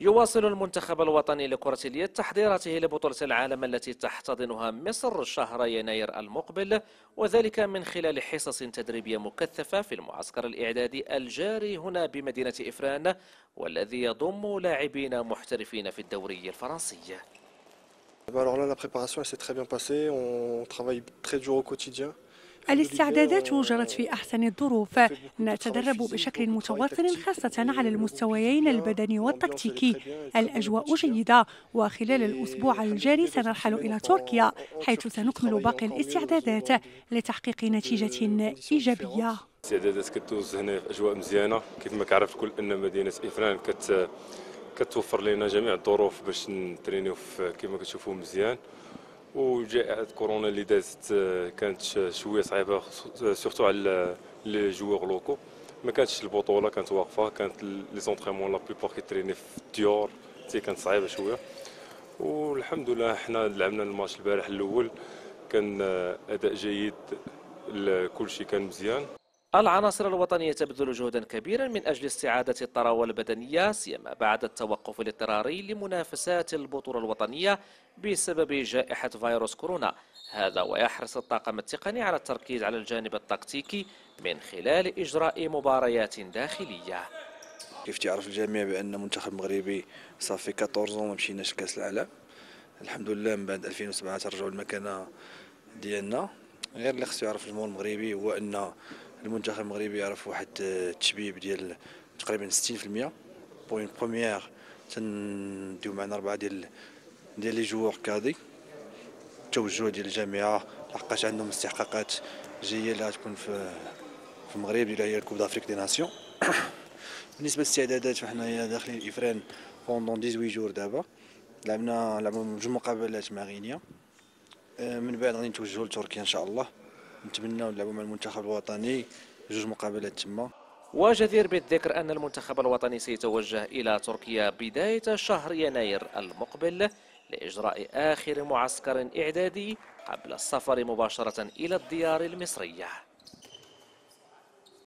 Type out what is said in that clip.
يواصل المنتخب الوطني لكرة اليد تحضيراته لبطولة العالم التي تحتضنها مصر شهر يناير المقبل وذلك من خلال حصص تدريبية مكثفة في المعسكر الإعدادي الجاري هنا بمدينة إفران والذي يضم لاعبين محترفين في الدوري الفرنسي. Alors là, la préparation s'est très bien passée. On travaille très dur au quotidien. الاستعدادات جرت في أحسن الظروف. نتدرب بشكل متواصل خاصة على المستويين البدني والتكتيكي. الأجواء جيدة وخلال الأسبوع الجاري سنرحل إلى تركيا حيث سنكمل باقي الاستعدادات لتحقيق نتيجة إيجابية. الاستعدادات كتوز هنا في أجواء مزيانة. كيف ما كعرف الكل أن مدينة إفران كت كتوفر لنا جميع الظروف باش نترينيو كما كتشوفوا مزيان. وجائحة كورونا اللي دازت آه، كانت شوية صعيبة surtout على les joueurs locaux. ما كانتش البطولة كانت واقفة كانت les entraînements la plupart كيتريني في ديور تي كانت صعيبة شوية. والحمد لله حنا لعبنا الماتش البارح الأول كان آه، أداء جيد كل شيء كان مزيان. العناصر الوطنية تبذل جهدا كبيرا من أجل استعادة الطراوة البدنية سيما بعد التوقف الاضطراري لمنافسات البطولة الوطنية بسبب جائحة فيروس كورونا. هذا ويحرص الطاقم التقني على التركيز على الجانب التكتيكي من خلال إجراء مباريات داخلية. كيف تعرف الجميع بأن المنتخب المغربي صافي 14 ما مشيناش لكأس العالم؟ الحمد لله من بعد 2007 ترجعوا المكانة ديالنا. غير اللي خصو يعرف الجمهور المغربي هو أن المنتخب المغربي يعرف واحد التشبيب ديال تقريبا 60% بوين بروميير تنديو معنا اربعه ديال ديال لي جوور كادي التوجه ديال الجامعة لحقاش عندهم استحقاقات جاية اللي غتكون في في المغرب اللي هي الكوب دافريك دي ناسيون. بالنسبة للاستعدادات فحنا داخلين افران بوندون 18 جور دابا. لعبنا لعبنا جوج مقابلات مع غينيا. من بعد غادي نتوجهوا لتركيا إن شاء الله. نتمنى نلعبوا مع المنتخب الوطني جوج مقابلات تما. وجدير بالذكر أن المنتخب الوطني سيتوجه إلى تركيا بداية شهر يناير المقبل لإجراء آخر معسكر إعدادي قبل السفر مباشرة إلى الديار المصرية.